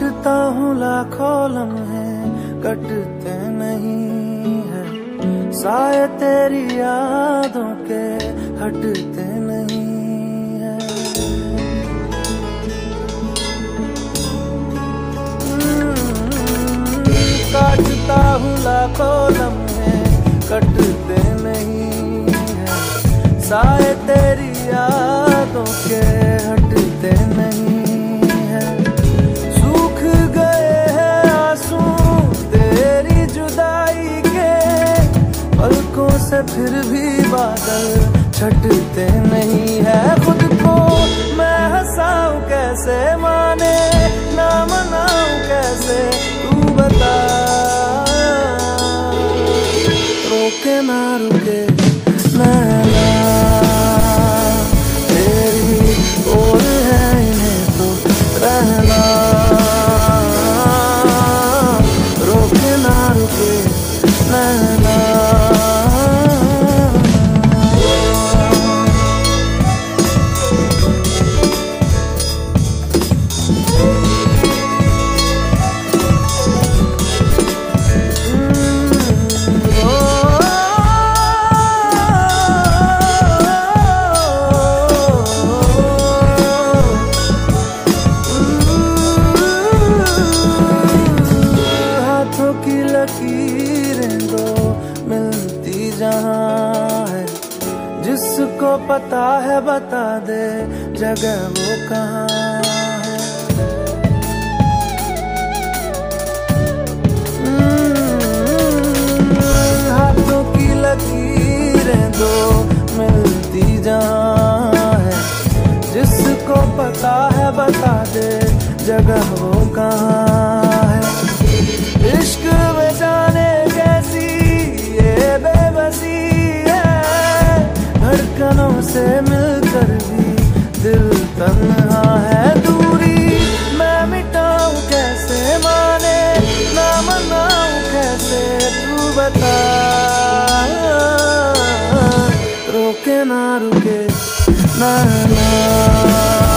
काटता हूँ लाखों लम्हे कटते नहीं है। साय तेरी यादों के हटते नहीं है। हम्म, काटता हूँ लाखों लम्हे कटते नहीं है। साय तेरी से फिर भी बादल छटते नहीं है खुद को। मैं हंसाऊ कैसे? माने ना मनाऊ कैसे? तू बता। रोके ना रुके। लकीरें दो मिलती जहाँ है। जिसको पता है बता दे जगह वो कहाँ है। की लकीरें दो मिलती जहाँ है। जिसको पता है बता दे जगह वो कहाँ धड़कनों से मिलकर भी दिल तन्हा है दूरी। मैं मिटाऊं कैसे माने? ना मनाऊं कैसे तू बता? रोके ना, रुके ना ना।